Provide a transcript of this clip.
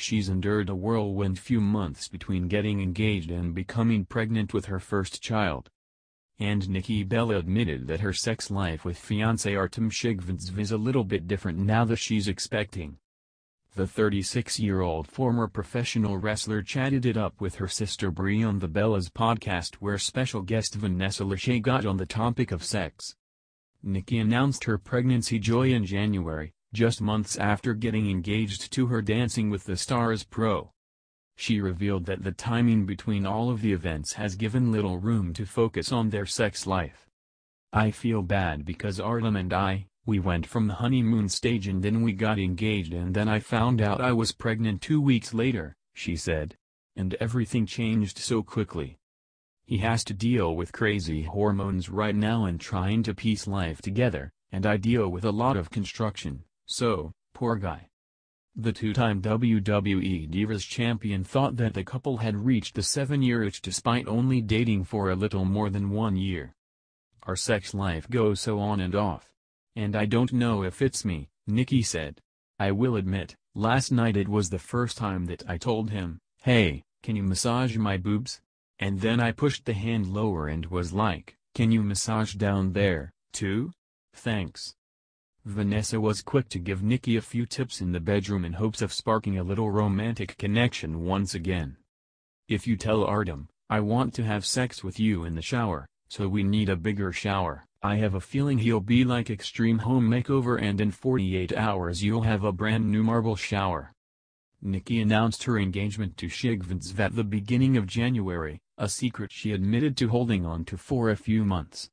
she's endured a whirlwind few months between getting engaged and becoming pregnant with her first child. And Nikki Bella admitted that her sex life with fiancé Artem Chigvintsev is a little bit different now that she's expecting. The 36-year-old former professional wrestler chatted it up with her sister Brie on the Bella's podcast where special guest Vanessa Lachey got on the topic of sex. Nikki announced her pregnancy joy in January, just months after getting engaged to her Dancing with the Stars pro. She revealed that the timing between all of the events has given little room to focus on their sex life. I feel bad because Artem and I, we went from the honeymoon stage and then we got engaged and then I found out I was pregnant two weeks later, she said. And everything changed so quickly. He has to deal with crazy hormones right now and trying to piece life together, and I deal with a lot of construction, so, poor guy. The two-time WWE Divas champion thought that the couple had reached the seven-year itch despite only dating for a little more than one year. Our sex life goes so on and off. And I don't know if it's me, Nikki said. I will admit, last night it was the first time that I told him, hey, can you massage my boobs? And then I pushed the hand lower and was like, can you massage down there, too? Thanks. Vanessa was quick to give Nikki a few tips in the bedroom in hopes of sparking a little romantic connection once again. If you tell Artem, I want to have sex with you in the shower, so we need a bigger shower. I have a feeling he'll be like Extreme Home Makeover and in 48 hours you'll have a brand new marble shower. Nikki announced her engagement to Chigvintsev at the beginning of January, a secret she admitted to holding on to for a few months.